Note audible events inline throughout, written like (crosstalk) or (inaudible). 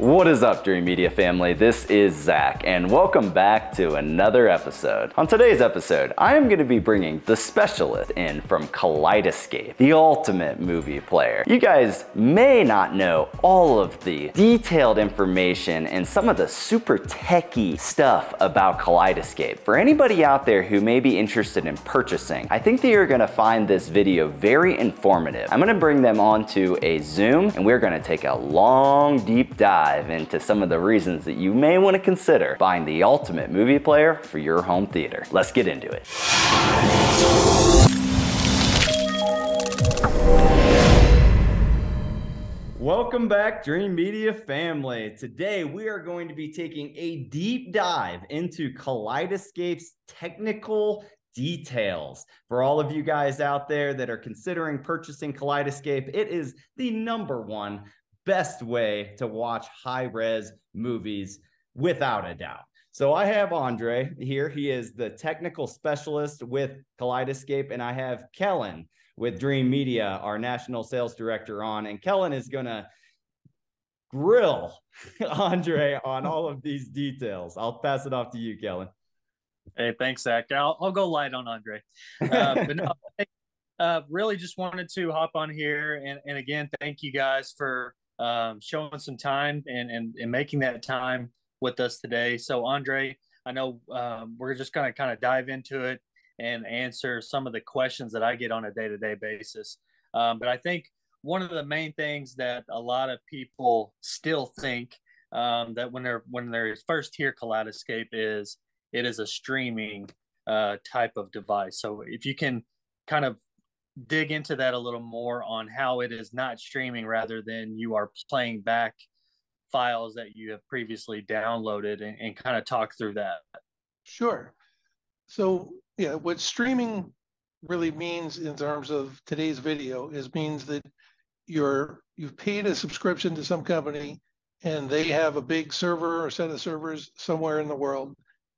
What is up, Dreamedia family? This is Zach, and welcome back to another episode. On today's episode, I am going to be bringing the specialist in from Kaleidescape, the ultimate movie player. You guys may not know all of the detailed information and some of the super techy stuff about Kaleidescape. For anybody out there who may be interested in purchasing, I think that you're going to find this video very informative. I'm going to bring them onto a Zoom, and we're going to take a long, deep dive dive into some of the reasons that you may want to consider buying the ultimate movie player for your home theater. Let's get into it. Welcome back, Dreamedia family. Today we are going to be taking a deep dive into Kaleidescape's technical details. For all of you guys out there that are considering purchasing Kaleidoscape, it is the number one best way to watch high res movies without a doubt. So I have Andre here. He is the technical specialist with Kaleidescape, and I have Kellen with Dreamedia, our national sales director, on. And Kellen is going to grill (laughs) Andre on all of these details. I'll pass it off to you, Kellen. Hey, thanks, Zach. I'll, I'll go light on Andre. Uh, but no, (laughs) uh, really just wanted to hop on here and, and again, thank you guys for um, showing some time and, and, and making that time with us today. So, Andre, I know um, we're just going to kind of dive into it and answer some of the questions that I get on a day to day basis. Um, but I think one of the main things that a lot of people still think um, that when they're when they're first hear Kaleidescape is it is a streaming uh, type of device. So if you can kind of dig into that a little more on how it is not streaming rather than you are playing back files that you have previously downloaded and, and kind of talk through that. Sure. So yeah, what streaming really means in terms of today's video is means that you're you've paid a subscription to some company and they have a big server or set of servers somewhere in the world.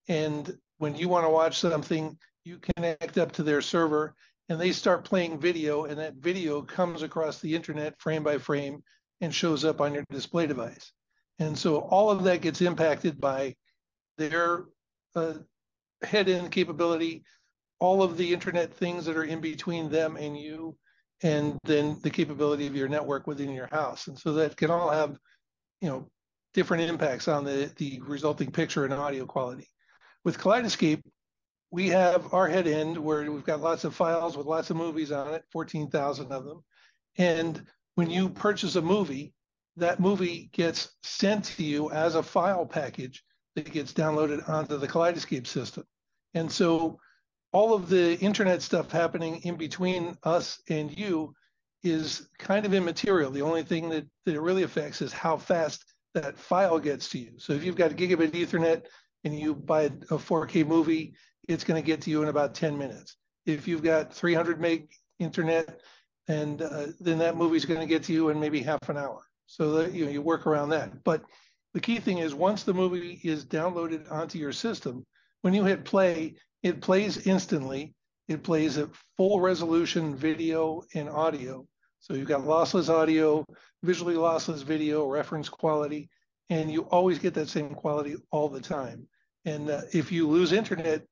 And when you want to watch something, you connect up to their server and they start playing video and that video comes across the internet frame by frame and shows up on your display device. And so all of that gets impacted by their uh, head-end capability, all of the internet things that are in between them and you, and then the capability of your network within your house. And so that can all have, you know, different impacts on the, the resulting picture and audio quality. With Kaleidescape, we have our head end where we've got lots of files with lots of movies on it, 14,000 of them. And when you purchase a movie, that movie gets sent to you as a file package that gets downloaded onto the Kaleidescape system. And so all of the internet stuff happening in between us and you is kind of immaterial. The only thing that, that really affects is how fast that file gets to you. So if you've got a gigabit ethernet and you buy a 4K movie it's going to get to you in about 10 minutes. If you've got 300 meg internet, and uh, then that movie's going to get to you in maybe half an hour. So that you know you work around that. But the key thing is once the movie is downloaded onto your system, when you hit play, it plays instantly. It plays at full resolution video and audio. So you've got lossless audio, visually lossless video, reference quality, and you always get that same quality all the time. And uh, if you lose internet,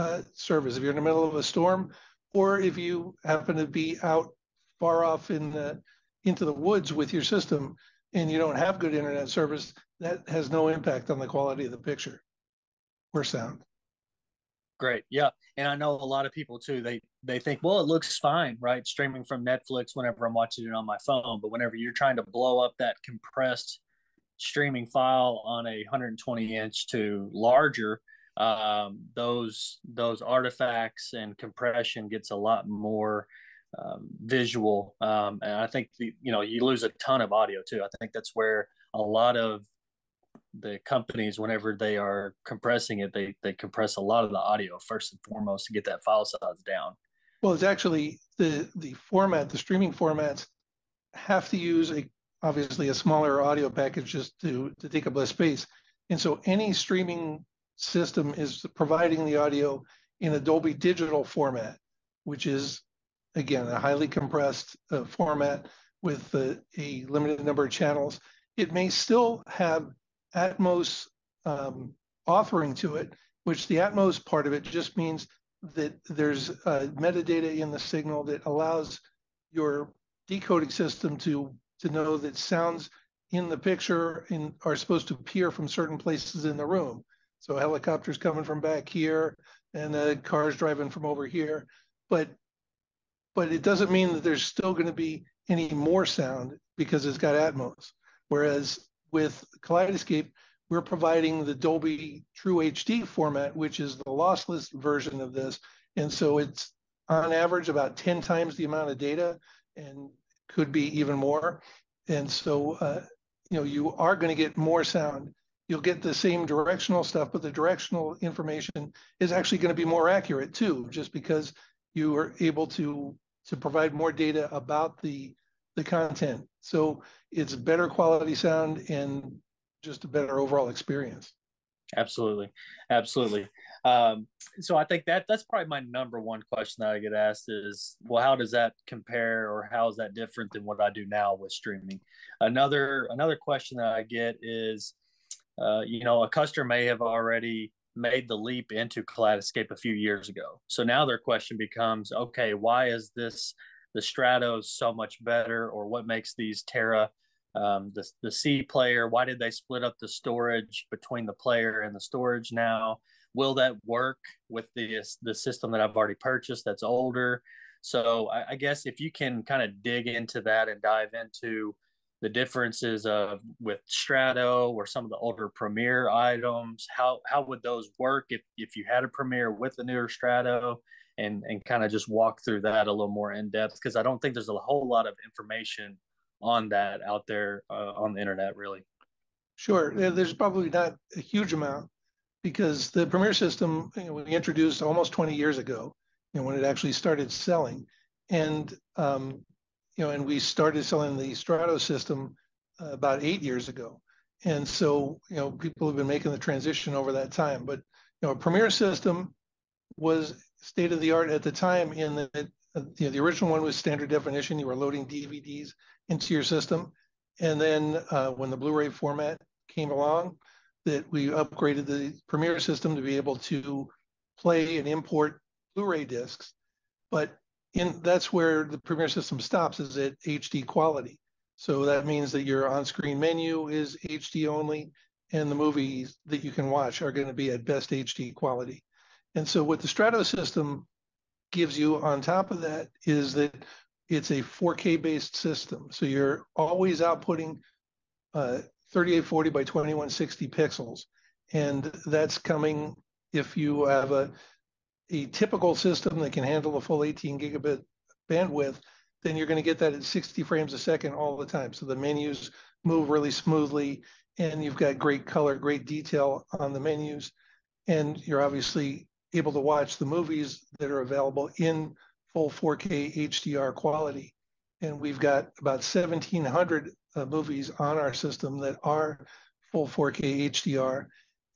uh, service if you're in the middle of a storm, or if you happen to be out far off in the into the woods with your system and you don't have good internet service, that has no impact on the quality of the picture or sound. Great. Yeah. And I know a lot of people too, they they think, well, it looks fine, right? Streaming from Netflix whenever I'm watching it on my phone. But whenever you're trying to blow up that compressed streaming file on a 120 inch to larger, um, those those artifacts and compression gets a lot more um, visual, um, and I think the, you know you lose a ton of audio too. I think that's where a lot of the companies, whenever they are compressing it, they they compress a lot of the audio first and foremost to get that file size down. Well, it's actually the the format, the streaming formats have to use a obviously a smaller audio package just to to take up less space. And so any streaming system is providing the audio in a Dolby digital format, which is, again, a highly compressed uh, format with uh, a limited number of channels. it may still have Atmos um, authoring to it, which the Atmos part of it just means that there's uh, metadata in the signal that allows your decoding system to to know that sounds in the picture in, are supposed to appear from certain places in the room. So helicopters coming from back here and the cars driving from over here. But but it doesn't mean that there's still going to be any more sound because it's got Atmos. Whereas with Kaleidescape, we're providing the Dolby True HD format, which is the lossless version of this. And so it's on average about 10 times the amount of data and could be even more. And so, uh, you know, you are going to get more sound. You'll get the same directional stuff, but the directional information is actually going to be more accurate too, just because you are able to to provide more data about the the content. So it's better quality sound and just a better overall experience. Absolutely, absolutely. Um, so I think that that's probably my number one question that I get asked is, well, how does that compare, or how is that different than what I do now with streaming? Another another question that I get is, uh, you know, a customer may have already made the leap into Kaleidescape a few years ago. So now their question becomes, okay, why is this the Stratos so much better, or what makes these Terra um, the the C player? Why did they split up the storage between the player and the storage now? Will that work with the the system that I've already purchased that's older? So I, I guess if you can kind of dig into that and dive into the differences of with Strato or some of the older Premiere items, how how would those work if if you had a Premiere with the newer Strato? and and kind of just walk through that a little more in depth because I don't think there's a whole lot of information on that out there uh, on the internet really. Sure, there's probably not a huge amount because the Premiere system you know, we introduced almost 20 years ago, you know, when it actually started selling, and um, you know, and we started selling the Strato system uh, about eight years ago, and so you know, people have been making the transition over that time. But you know, a Premiere system was state of the art at the time in that uh, you know, the original one was standard definition. You were loading DVDs into your system. And then uh, when the Blu-ray format came along, that we upgraded the Premiere system to be able to play and import Blu-ray discs. But in that's where the Premiere system stops is at HD quality. So that means that your on-screen menu is HD only, and the movies that you can watch are going to be at best HD quality. And so what the Strato system gives you on top of that is that it's a 4K based system. So you're always outputting uh, 3840 by 2160 pixels. And that's coming if you have a, a typical system that can handle a full 18 gigabit bandwidth, then you're going to get that at 60 frames a second all the time. So the menus move really smoothly and you've got great color, great detail on the menus. And you're obviously able to watch the movies that are available in full 4K HDR quality. And we've got about 1,700 uh, movies on our system that are full 4K HDR.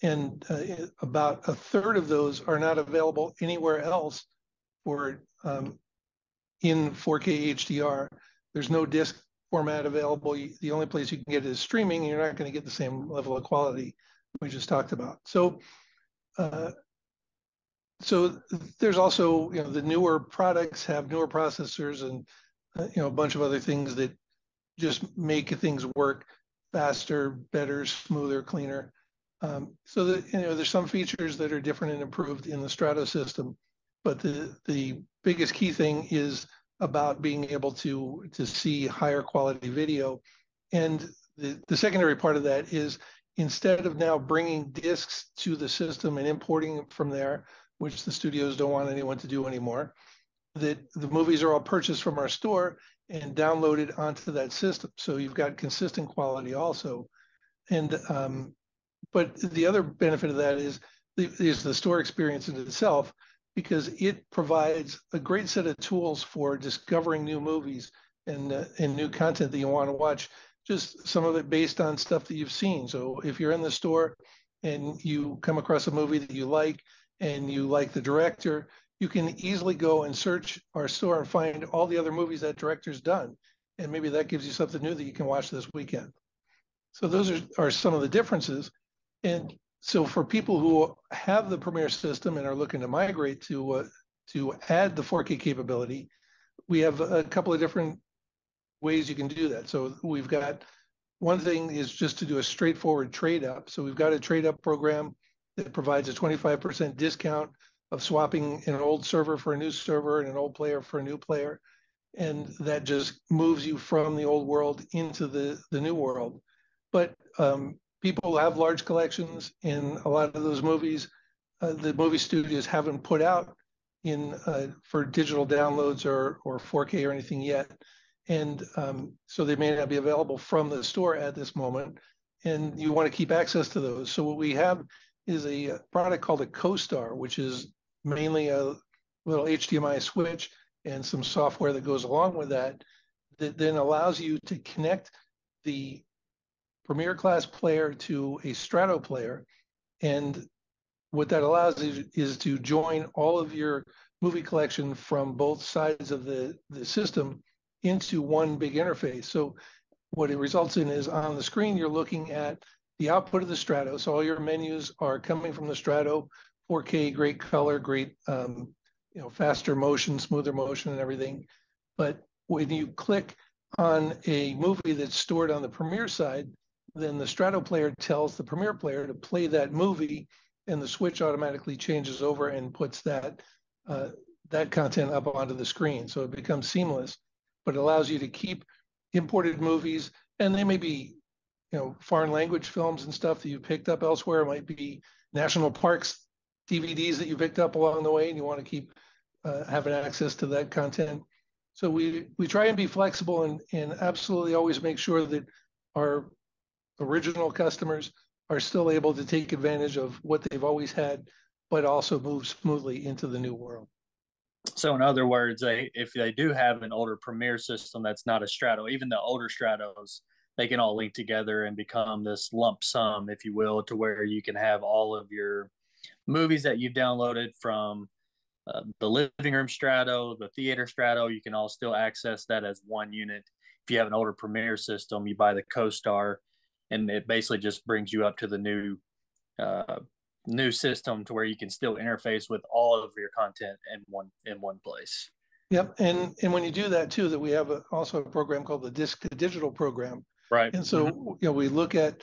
And uh, about a third of those are not available anywhere else for um, in 4K HDR. There's no disc format available. The only place you can get it is streaming, and you're not going to get the same level of quality we just talked about. So uh, so there's also you know the newer products have newer processors and uh, you know a bunch of other things that just make things work faster better smoother cleaner um, so that you know there's some features that are different and improved in the strato system but the the biggest key thing is about being able to to see higher quality video and the, the secondary part of that is instead of now bringing discs to the system and importing from there which the studios don't want anyone to do anymore, that the movies are all purchased from our store and downloaded onto that system. So you've got consistent quality also. And um, but the other benefit of that is the, is the store experience in itself because it provides a great set of tools for discovering new movies and uh, and new content that you want to watch. Just some of it based on stuff that you've seen. So if you're in the store and you come across a movie that you like, and you like the director, you can easily go and search our store and find all the other movies that director's done. And maybe that gives you something new that you can watch this weekend. So those are, are some of the differences. And so for people who have the Premiere system and are looking to migrate to uh, to add the 4K capability, we have a couple of different ways you can do that. So we've got one thing is just to do a straightforward trade up. So we've got a trade up program that provides a 25% discount of swapping an old server for a new server and an old player for a new player. And that just moves you from the old world into the, the new world. But um, people have large collections, and a lot of those movies, uh, the movie studios haven't put out in uh, for digital downloads or or 4K or anything yet, and um, so they may not be available from the store at this moment. And you want to keep access to those. So what we have is a product called a CoStar, which is mainly a little HDMI switch and some software that goes along with that, that then allows you to connect the Premiere class player to a Strato player. And what that allows is, is to join all of your movie collection from both sides of the, the system into one big interface. So what it results in is on the screen, you're looking at the output of the Strato. So all your menus are coming from the Strato, 4K, great color, great, um, you know, faster motion, smoother motion and everything. But when you click on a movie that's stored on the Premiere side, then the Strato player tells the Premiere player to play that movie and the switch automatically changes over and puts that uh, that content up onto the screen. So it becomes seamless, but it allows you to keep imported movies and they may be you know, foreign language films and stuff that you picked up elsewhere. It might be national parks DVDs that you picked up along the way, and you want to keep uh, having access to that content. So we we try and be flexible and and absolutely always make sure that our original customers are still able to take advantage of what they've always had, but also move smoothly into the new world. So, in other words, they, if they do have an older Premiere system that's not a Strato, even the older Stratos, they can all link together and become this lump sum, if you will, to where you can have all of your movies that you've downloaded from uh, the living room strato, the theater strato. You can all still access that as one unit. If you have an older Premiere system, you buy the CoStar, and it basically just brings you up to the new uh, new system to where you can still interface with all of your content in one in one place. Yep, and and when you do that too, that we have a, also a program called the Disc Digital program, Right. And so, mm-hmm. you know, we look at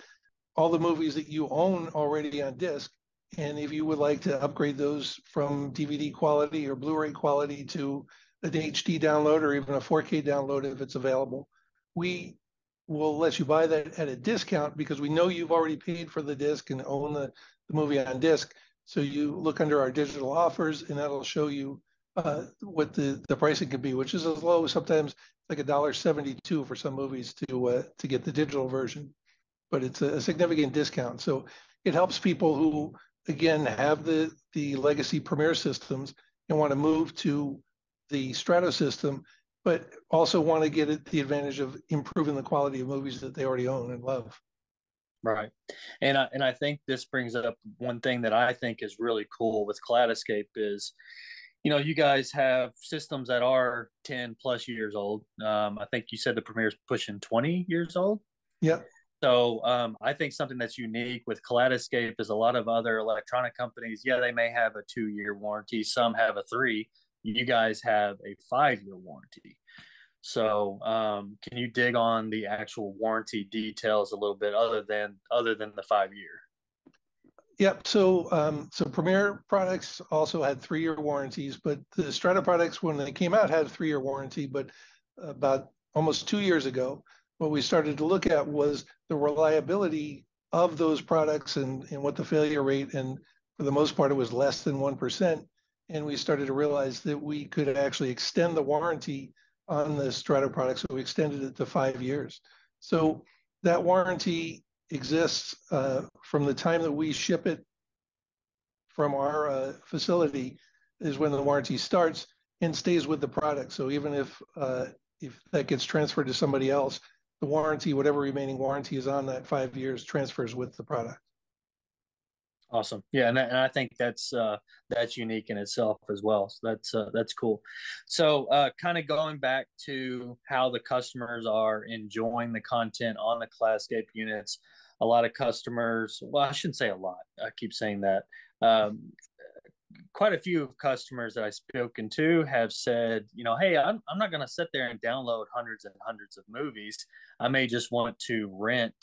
all the movies that you own already on disc. And if you would like to upgrade those from DVD quality or Blu-ray quality to an HD download or even a 4K download if it's available, we will let you buy that at a discount because we know you've already paid for the disc and own the, the movie on disc. So you look under our digital offers and that'll show you uh, what the, the pricing can be, which is as low as sometimes like a dollar seventy-two for some movies to uh, to get the digital version, but it's a, a significant discount. So it helps people who again have the the legacy Premiere systems and want to move to the Strato system, but also want to get the advantage of improving the quality of movies that they already own and love. Right, and I, and I think this brings up one thing that I think is really cool with Kaleidescape is you know, you guys have systems that are 10 plus years old. Um, I think you said the premiere Premiere's pushing 20 years old. Yeah. So um, I think something that's unique with Kaleidescape is a lot of other electronic companies. Yeah, they may have a two-year warranty. Some have a three. You guys have a five-year warranty. So um, can you dig on the actual warranty details a little bit, other than other than the five-year? Yep. So um, so Premiere products also had three-year warranties, but the Strato products, when they came out, had a three-year warranty. But about almost two years ago, what we started to look at was the reliability of those products and, and what the failure rate, and for the most part, it was less than 1%. And we started to realize that we could actually extend the warranty on the Strato products. So we extended it to five years. So that warranty exists uh, from the time that we ship it from our uh, facility is when the warranty starts and stays with the product. So even if uh, if that gets transferred to somebody else, the warranty, whatever remaining warranty is on that five years, transfers with the product. Awesome. Yeah, and, and I think that's uh, that's unique in itself as well. So that's uh, that's cool. So, uh, kind of going back to how the customers are enjoying the content on the Kaleidescape units. A lot of customers, well, I shouldn't say a lot. I keep saying that. Um, quite a few customers that I've spoken to have said, you know, hey, I'm, I'm not going to sit there and download hundreds and hundreds of movies. I may just want to rent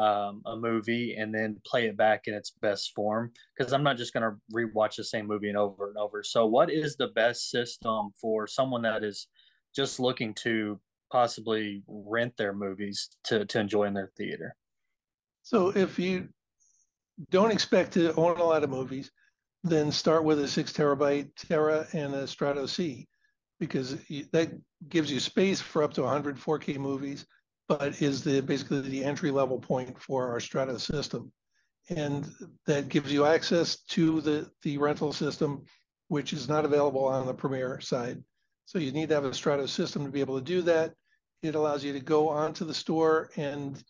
um, a movie and then play it back in its best form because I'm not just going to rewatch the same movie and over and over. So, what is the best system for someone that is just looking to possibly rent their movies to, to enjoy in their theater? So, if you don't expect to own a lot of movies, then start with a six terabyte Terra and a Strato C because that gives you space for up to 100 4K movies but is the basically the entry level point for our strato system. And that gives you access to the, the rental system, which is not available on the Premiere side. So you need to have a strato system to be able to do that. It allows you to go onto the store and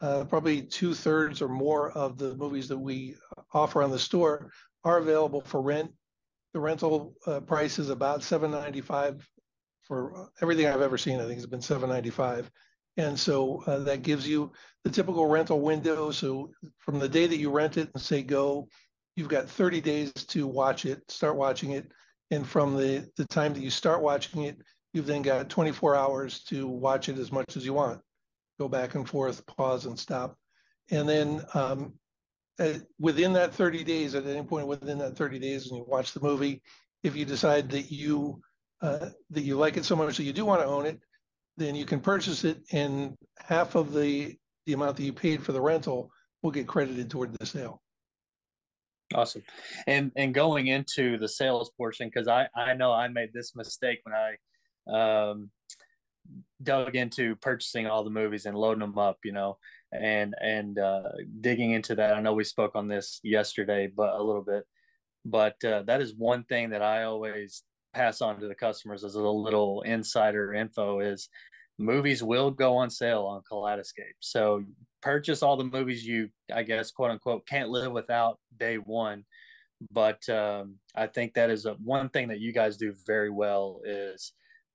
uh, probably two thirds or more of the movies that we offer on the store are available for rent. The rental uh, price is about seven ninety five for everything I've ever seen. I think it's been seven ninety five. And so uh, that gives you the typical rental window. So from the day that you rent it and say go, you've got 30 days to watch it, start watching it. And from the, the time that you start watching it, you've then got 24 hours to watch it as much as you want. Go back and forth, pause and stop. And then um, within that 30 days, at any point within that 30 days, and you watch the movie, if you decide that you uh, that you like it so much that you do want to own it, then you can purchase it and half of the, the amount that you paid for the rental will get credited toward the sale. Awesome. And and going into the sales portion, because I, I know I made this mistake when I um, dug into purchasing all the movies and loading them up, you know, and and uh, digging into that. I know we spoke on this yesterday, but a little bit. But uh, that is one thing that I always pass on to the customers as a little insider info is movies will go on sale on Kaleidescape. So purchase all the movies you, I guess, quote unquote, can't live without day one. But um, I think that is a, one thing that you guys do very well is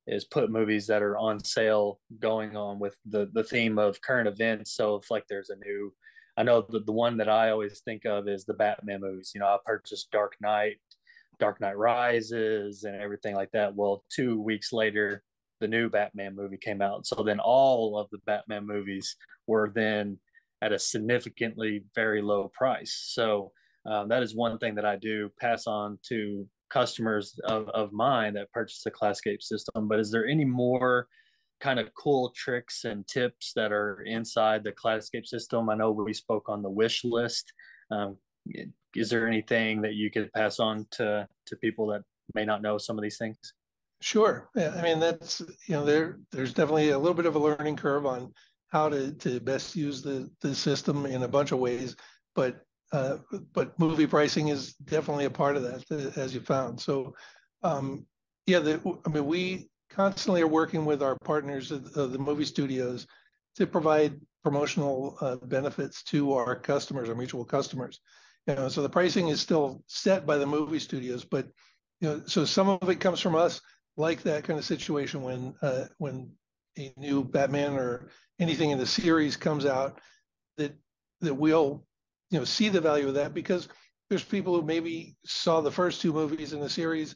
is put movies that are on sale going on with the the theme of current events. So if like there's a new, I know the, the one that I always think of is the Batman movies. You know, I purchased Dark Knight Dark Knight Rises and everything like that. Well, two weeks later, the new Batman movie came out. So then all of the Batman movies were then at a significantly very low price. So um, that is one thing that I do pass on to customers of, of mine that purchase the Kaleidescape system. But is there any more kind of cool tricks and tips that are inside the Kaleidescape system? I know we spoke on the wish list. Um, is there anything that you could pass on to to people that may not know some of these things? Sure. Yeah, I mean that's you know there there's definitely a little bit of a learning curve on how to to best use the the system in a bunch of ways, but uh, but movie pricing is definitely a part of that as you found. So um, yeah, the, I mean we constantly are working with our partners, uh, the movie studios, to provide promotional uh, benefits to our customers, our mutual customers. You know, so the pricing is still set by the movie studios, but you know, so some of it comes from us, like that kind of situation when uh, when a new Batman or anything in the series comes out, that that we'll you know see the value of that because there's people who maybe saw the first two movies in the series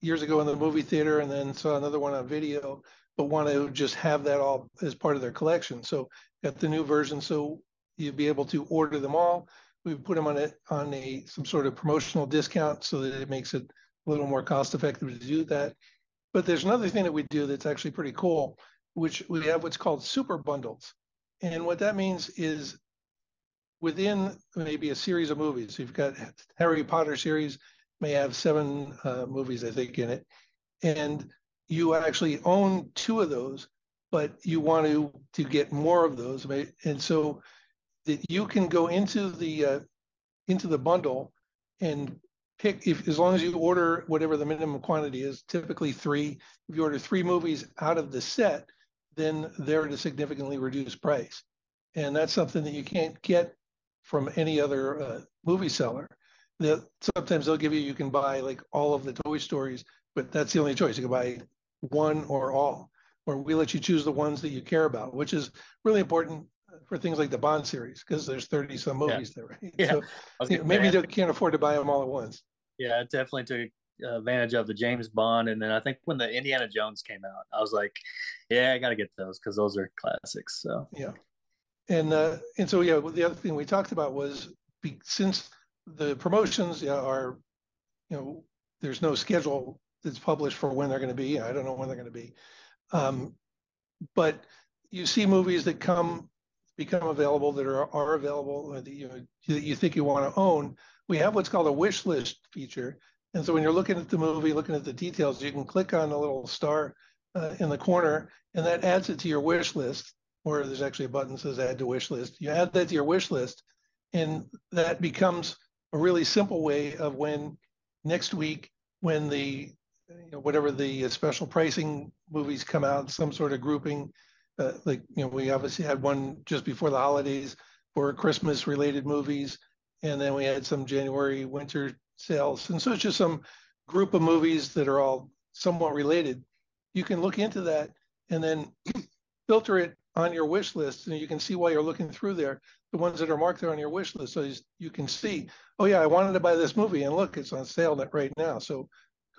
years ago in the movie theater and then saw another one on video, but want to just have that all as part of their collection. So at the new version, so you'd be able to order them all we put them on a on a some sort of promotional discount so that it makes it a little more cost effective to do that. But there's another thing that we do that's actually pretty cool, which we have what's called super bundles. And what that means is within maybe a series of movies, you've got Harry Potter series may have seven uh, movies, I think, in it. And you actually own two of those, but you want to to get more of those. And so that you can go into the uh, into the bundle and pick if as long as you order whatever the minimum quantity is, typically three. If you order three movies out of the set, then they're at a significantly reduced price, and that's something that you can't get from any other uh, movie seller. That sometimes they'll give you you can buy like all of the Toy Stories, but that's the only choice. You can buy one or all, or we let you choose the ones that you care about, which is really important for things like the Bond series because there's 30 some movies yeah. there, right? (laughs) Yeah. So you know, maybe they can't afford to buy them all at once. Yeah, it definitely took advantage of the James Bond, and then I think when the Indiana Jones came out, I was like, yeah, I got to get those because those are classics. So yeah, and uh, and so yeah, the other thing we talked about was be, since the promotions yeah, are, you know, there's no schedule that's published for when they're going to be. I don't know when they're going to be, um, but you see movies that come become available that are are available that you that you think you want to own. We have what's called a wish list feature, and so when you're looking at the movie, looking at the details, you can click on the little star uh, in the corner, and that adds it to your wish list or there's actually a button that says add to wish list. You add that to your wish list, and that becomes a really simple way of when next week, when the you know, whatever the special pricing movies come out, some sort of grouping, uh, like you know, we obviously had one just before the holidays for Christmas related movies, and then we had some January winter sales, and so it's just some group of movies that are all somewhat related. You can look into that and then (clears throat) filter it on your wish list. And you can see while you're looking through there the ones that are marked there on your wish list. So you can see oh yeah i wanted to buy this movie. And look it's on sale right now. So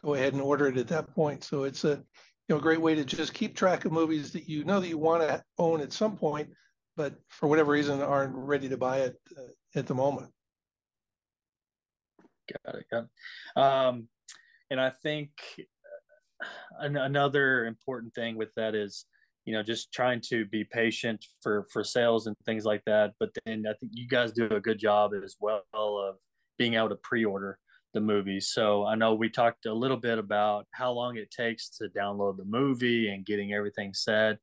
go ahead and order it at that point. So it's a you know a great way to just keep track of movies that you know that you want to own at some point but for whatever reason aren't ready to buy it uh, at the moment got it, got it. Um, and i think uh, another important thing with that is you know just trying to be patient for for sales and things like that but then i think you guys do a good job as well of being able to pre-order the movies so i know we talked a little bit about how long it takes to download the movie and getting everything set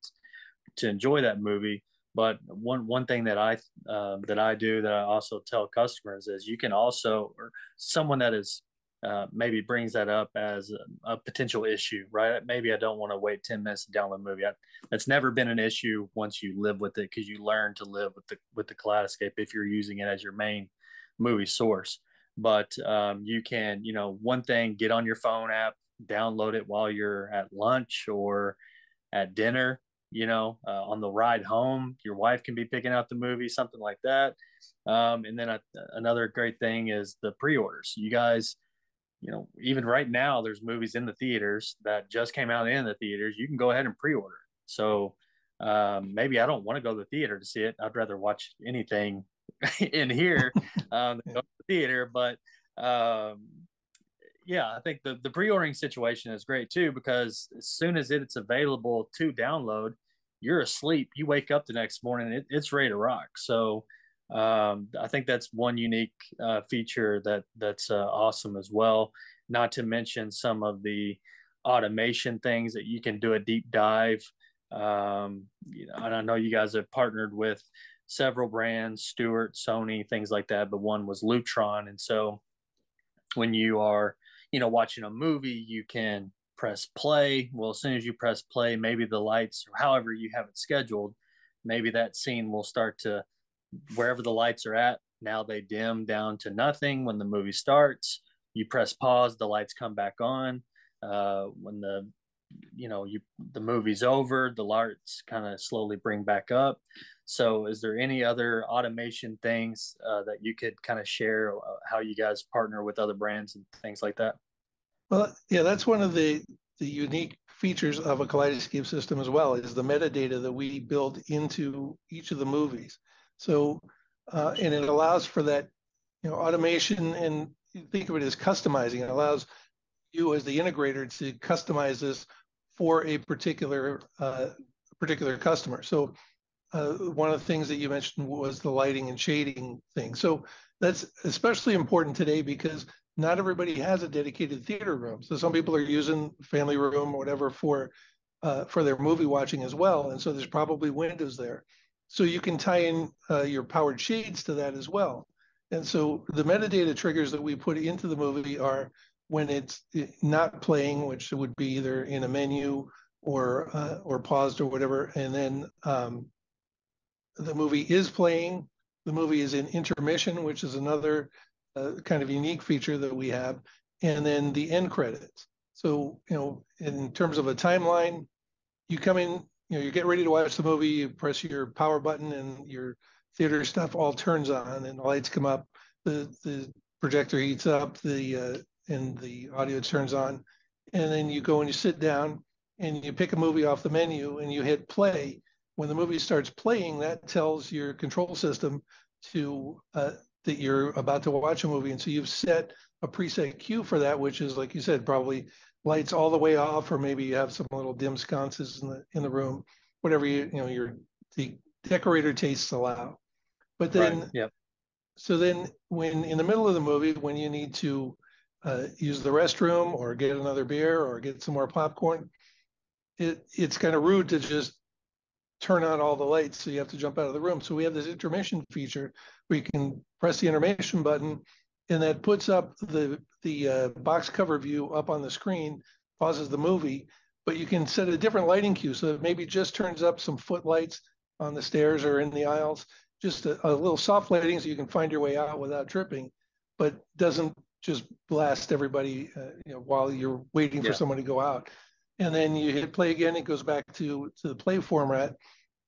to enjoy that movie but one one thing that i uh, that i do that i also tell customers is you can also or someone that is uh, maybe brings that up as a, a, potential issue, right? Maybe I don't want to wait 10 minutes to download a movie. I, that's never been an issue once you live with it because you learn to live with the with the Kaleidescape if you're using it as your main movie source. But um, you can, you know, one thing, get on your phone app, download it while you're at lunch or at dinner, you know, uh, on the ride home. Your wife can be picking out the movie, something like that. Um, and then a, another great thing is the pre-orders. You guys you know, even right now, there's movies in the theaters that just came out in the theaters. You can go ahead and pre-order. So um, maybe I don't want to go to the theater to see it. I'd rather watch anything (laughs) in here (laughs) um, than go to the theater. But um, yeah, I think the the pre-ordering situation is great too because as soon as it's available to download, you're asleep. You wake up the next morning, it, it's ready to rock. So um, I think that's one unique uh, feature that that's uh, awesome as well. Not to mention some of the automation things that you can do a deep dive. Um, you know, and I know you guys have partnered with several brands, Stewart, Sony, things like that. But one was Lutron, and so when you are, you know, watching a movie, you can press play. Well, as soon as you press play, maybe the lights, or however you have it scheduled, maybe that scene will start to wherever the lights are at, now they dim down to nothing when the movie starts. You press pause, the lights come back on. Uh, when the you know you the movie's over, the lights kind of slowly bring back up. So, is there any other automation things uh, that you could kind of share uh, how you guys partner with other brands and things like that? Well, yeah, that's one of the the unique features of a kaleidescape system as well is the metadata that we build into each of the movies. So, uh, and it allows for that, you know, automation and think of it as customizing. It allows you as the integrator to customize this for a particular uh, particular customer. So, uh, one of the things that you mentioned was the lighting and shading thing. So that's especially important today because not everybody has a dedicated theater room. So some people are using family room or whatever for uh, for their movie watching as well, and so there's probably windows there. So you can tie in uh, your powered shades to that as well. And so the metadata triggers that we put into the movie are when it's not playing, which would be either in a menu or uh, or paused or whatever, and then um, the movie is playing, the movie is in intermission, which is another uh, kind of unique feature that we have, and then the end credits. So, you know, in terms of a timeline, you come in, you know, you get ready to watch the movie, you press your power button and your theater stuff all turns on and the lights come up, the the projector heats up, the uh, and the audio turns on, and then you go and you sit down and you pick a movie off the menu and you hit play. When the movie starts playing, that tells your control system to uh, that you're about to watch a movie, and so you've set a preset cue for that, which is like you said, probably lights all the way off, or maybe you have some little dim sconces in the in the room, whatever you you know your the decorator tastes allow. But then, right. yep. so then when in the middle of the movie, when you need to uh, use the restroom or get another beer or get some more popcorn, it it's kind of rude to just turn on all the lights, so you have to jump out of the room. So we have this intermission feature where you can press the intermission button, and that puts up the the uh, box cover view up on the screen, pauses the movie, but you can set a different lighting cue, so it maybe just turns up some footlights on the stairs or in the aisles, just a, a little soft lighting so you can find your way out without tripping, but doesn't just blast everybody, uh, you know, while you're waiting yeah. for someone to go out and then you hit play again, it goes back to, to the play format.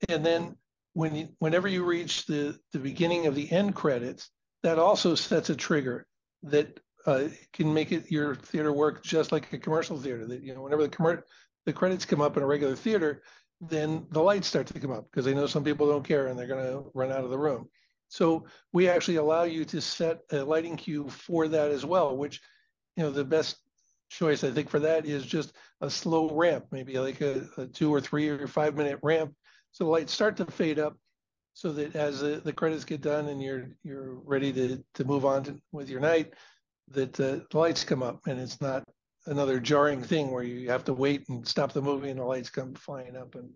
And then when you, whenever you reach the, the beginning of the end credits, that also sets a trigger that uh, can make it your theater work just like a commercial theater. That you know, whenever the commer- the credits come up in a regular theater, then the lights start to come up because they know some people don't care and they're going to run out of the room. So we actually allow you to set a lighting cue for that as well, which you know the best choice, I think, for that is just a slow ramp, maybe like a, a two or three or five minute ramp. So the lights start to fade up so that as the, the credits get done and you're you're ready to, to move on to, with your night, that uh, the lights come up and it's not another jarring thing where you have to wait and stop the movie and the lights come flying up and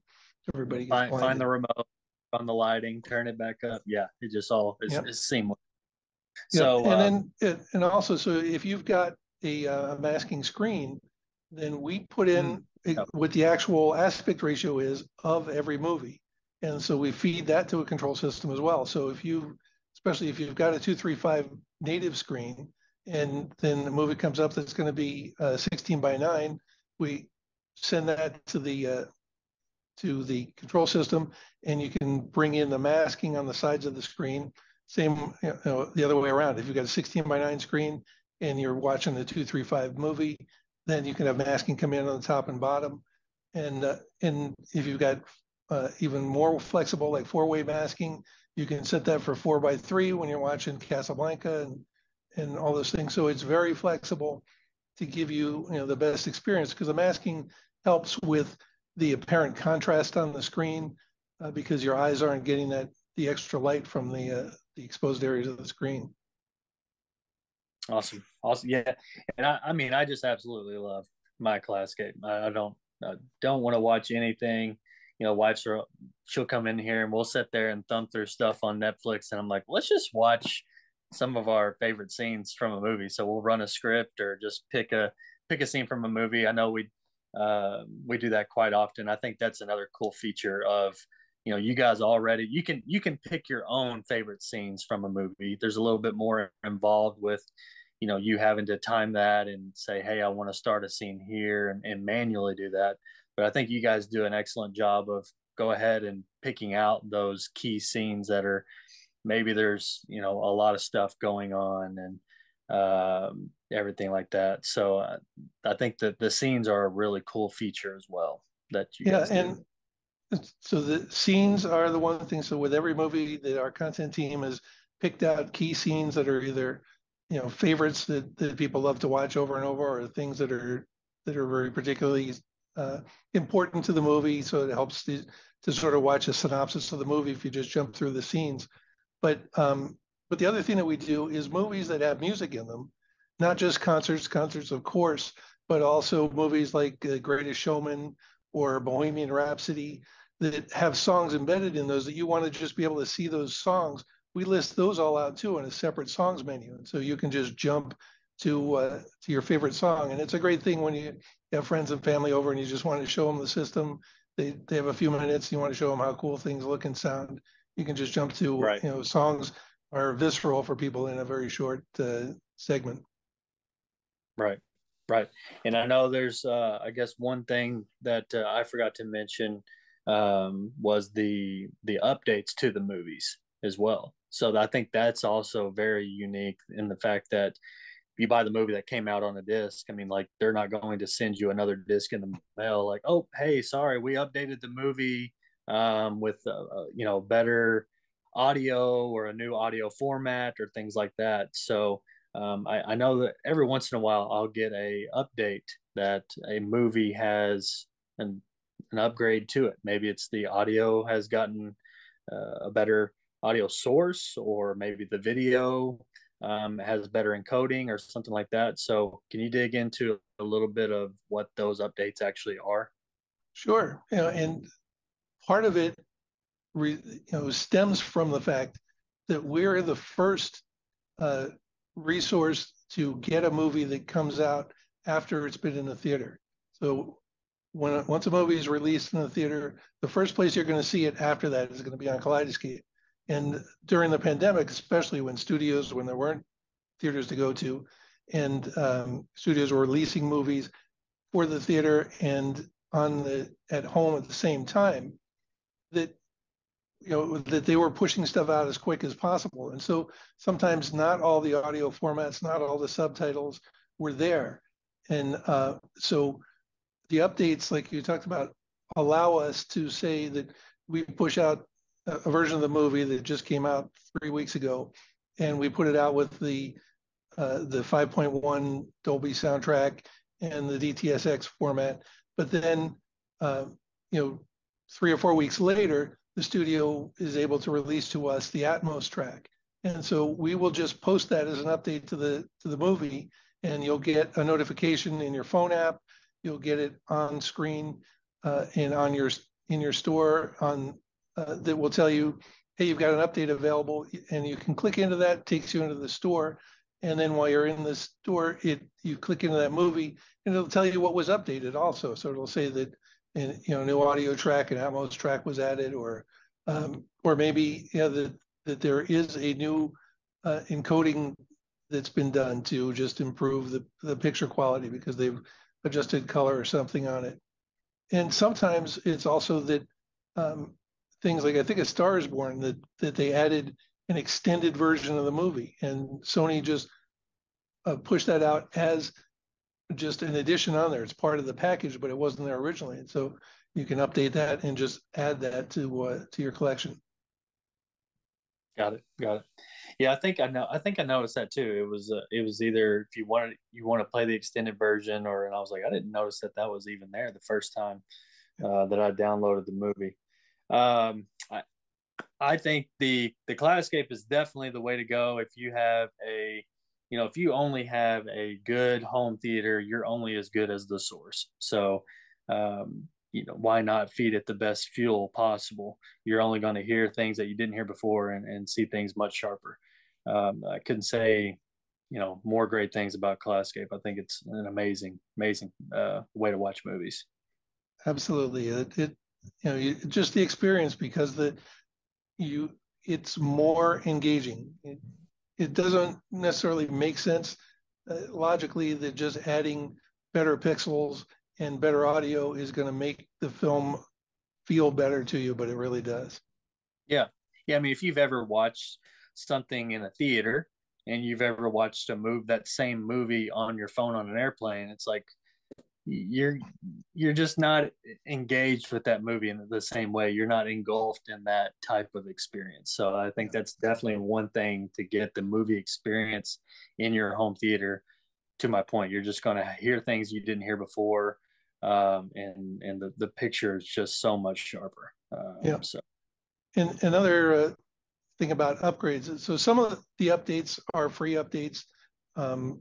everybody find, find the remote on the lighting, turn it back up. Yeah, it just all is yep. seamless. So and um, then and also so if you've got a uh, masking screen, then we put in mm. what the actual aspect ratio is of every movie. And so we feed that to a control system as well. So if you, especially if you've got a 235 native screen, and then the movie comes up that's going to be uh, 16 by 9, we send that to the uh, to the control system, and you can bring in the masking on the sides of the screen. Same, you know, the other way around. If you've got a 16 by 9 screen, and you're watching the 235 movie, then you can have masking come in on the top and bottom. And, uh, and if you've got uh, even more flexible, like four-way masking, you can set that for four by three when you're watching Casablanca and, and all those things. So it's very flexible to give you, you know, the best experience because the masking helps with the apparent contrast on the screen uh, because your eyes aren't getting that the extra light from the uh, the exposed areas of the screen. Awesome, awesome, yeah. And I, I mean, I just absolutely love my classcape. I, I don't, I don't want to watch anything. You know, wife's are, she'll come in here and we'll sit there and thumb through stuff on Netflix, and I'm like, let's just watch some of our favorite scenes from a movie. So we'll run a script or just pick a pick a scene from a movie. I know we uh, we do that quite often. I think that's another cool feature of you know you guys already you can you can pick your own favorite scenes from a movie. There's a little bit more involved with you know you having to time that and say hey i want to start a scene here and, and, manually do that but i think you guys do an excellent job of go ahead and picking out those key scenes that are maybe there's you know a lot of stuff going on and um, everything like that. So uh, i think that the scenes are a really cool feature as well that you yeah and so the scenes are the one thing. So with every movie that our content team has picked out key scenes that are either you know favorites that, that people love to watch over and over or things that are that are very particularly uh, important to the movie. So it helps to, to sort of watch a synopsis of the movie if you just jump through the scenes. But um, but the other thing that we do is movies that have music in them not just concerts concerts of course but also movies like uh, greatest showman or bohemian rhapsody that have songs embedded in those that you want to just be able to see those songs we list those all out too in a separate songs menu. And so you can just jump to uh, to your favorite song. And it's a great thing when you have friends and family over and you just want to show them the system. They, they have a few minutes, you want to show them how cool things look and sound. You can just jump to Right. you know songs are visceral for people in a very short uh, segment. Right, right. And I know there's, uh, I guess, one thing that uh, I forgot to mention um, was the the updates to the movies as well. So I think that's also very unique in the fact that you buy the movie that came out on a disc, I mean, like they're not going to send you another disc in the mail, like, oh, hey, sorry, we updated the movie um, with uh, uh, you know better audio or a new audio format or things like that. So um, I, I, know that every once in a while I'll get a update that a movie has an an upgrade to it. Maybe it's the audio has gotten uh, a better audio source, or maybe the video um, has better encoding or something like that. So, can you dig into a little bit of what those updates actually are? Sure. You know, and part of it, re, you know, stems from the fact that we're the first uh, resource to get a movie that comes out after it's been in the theater. So when once a movie is released in the theater, the first place you're going to see it after that is going to be on Kaleidescape. And during the pandemic, especially when studios, when there weren't theaters to go to, and um, studios were releasing movies for the theater and on the at home at the same time, that you know that they were pushing stuff out as quick as possible. And so sometimes not all the audio formats, not all the subtitles were there, and uh, so the updates, like you talked about, allow us to say that we push out a version of the movie that just came out three weeks ago, and we put it out with the uh, the 5.1 Dolby soundtrack and the DTS:X format. But then, uh, you know, three or four weeks later, the studio is able to release to us the Atmos track, and so we will just post that as an update to the to the movie, and you'll get a notification in your phone app. You'll get it on screen uh, and on your in your store on uh, that will tell you, hey, you've got an update available, and you can click into that. Takes you into the store, and then while you're in the store, it you click into that movie, and it'll tell you what was updated also. So it'll say that, and you know, new audio track and Atmos track was added, or um, or maybe you know that that there is a new uh, encoding that's been done to just improve the, the picture quality because they've adjusted color or something on it. And sometimes it's also that um, things like I think a Star is Born that that they added an extended version of the movie, and Sony just uh, pushed that out as just an addition on there. It's part of the package, but it wasn't there originally, and so you can update that and just add that to uh, to your collection. Got it. Got it. Yeah, I think I know. I think I noticed that too. It was uh, it was either if you wanted you want to play the extended version, or and I was like, I didn't notice that that was even there the first time uh, that I downloaded the movie. Um, I, I think the the Kaleidescape is definitely the way to go if you have a you know if you only have a good home theater you're only as good as the source. So um, you know why not feed it the best fuel possible? You're only going to hear things that you didn't hear before and, and see things much sharper. Um, i couldn't say you know more great things about Classcape. i think it's an amazing amazing uh, way to watch movies. Absolutely. It, it you know just the experience because the you it's more engaging. It, it doesn't necessarily make sense. Uh, logically that just adding better pixels and better audio is going to make the film feel better to you but it really does. Yeah. Yeah i mean if you've ever watched something in a theater and you've ever watched a move that same movie on your phone on an airplane it's like you're you're just not engaged with that movie in the same way. You're not engulfed in that type of experience. So i think that's definitely one thing to get the movie experience in your home theater. To my point you're just going to hear things you didn't hear before um, and and the, the picture is just so much sharper. Um, yeah. so. And another uh, thing about upgrades so some of the updates are free updates um,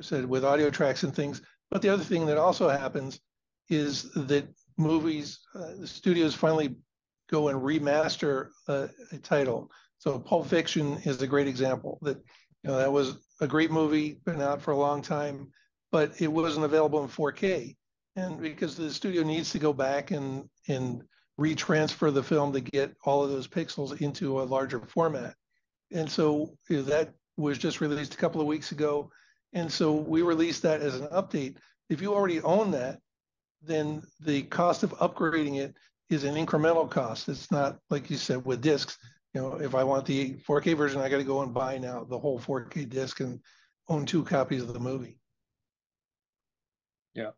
said with audio tracks and things but the other thing that also happens is that movies, uh, the studios finally go and remaster a, a, title. So Pulp Fiction is a great example that you know that was a great movie, been out for a long time, but it wasn't available in 4K. And because the studio needs to go back and and retransfer the film to get all of those pixels into a larger format. And so you know, that was just released a couple of weeks ago. And so we released that as an update. If you already own that, then the cost of upgrading it is an incremental cost. It's not like you said with discs. You know, if I want the 4K version, I got to go and buy now the whole 4K disc and own two copies of the movie. Yeah.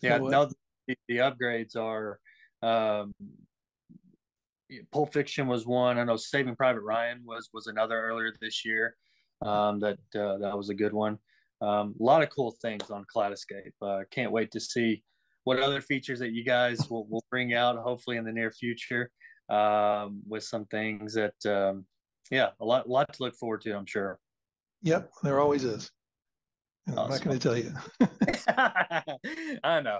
Yeah. So, uh, the, the upgrades are um, Pulp Fiction was one. I know Saving Private Ryan was was another earlier this year. Um, that uh, that was a good one. Um, a lot of cool things on Kaleidescape. Uh, can't wait to see what other features that you guys will, will bring out. Hopefully in the near future um, with some things that um, yeah, a lot lot to look forward to. I'm sure. Yep, there always is. And I'm not going to tell you. (laughs) I know.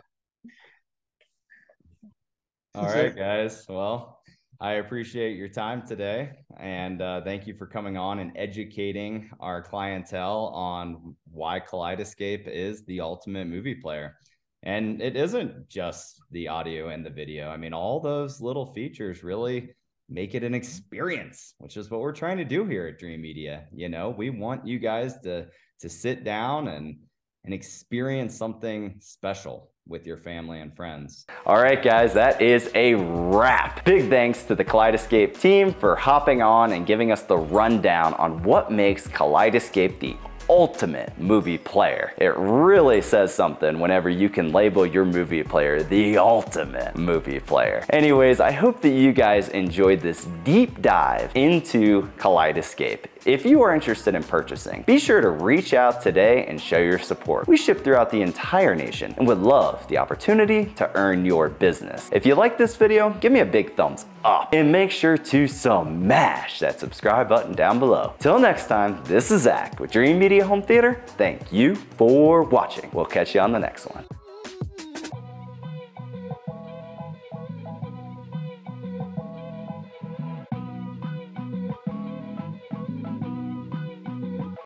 All right, guys. Well, I appreciate your time today. And uh, thank you for coming on and educating our clientele on why Kaleidescape is the ultimate movie player. And it isn't just the audio and the video. I mean, all those little features really make it an experience, which is what we're trying to do here at Dreamedia. You know, we want you guys to to sit down and and experience something special with your family and friends. All right, guys, that is a wrap. Big thanks to the Kaleidescape team for hopping on and giving us the rundown on what makes Kaleidescape the ultimate movie player. It really says something whenever you can label your movie player the ultimate movie player. Anyways, I hope that you guys enjoyed this deep dive into Kaleidescape. If you are interested in purchasing, be sure to reach out today and show your support. We ship throughout the entire nation and would love the opportunity to earn your business. If you like this video, give me a big thumbs up and make sure to smash that subscribe button down below. Till next time, this is Zach with Dreamedia Home Theater. Thank you for watching. We'll catch you on the next one.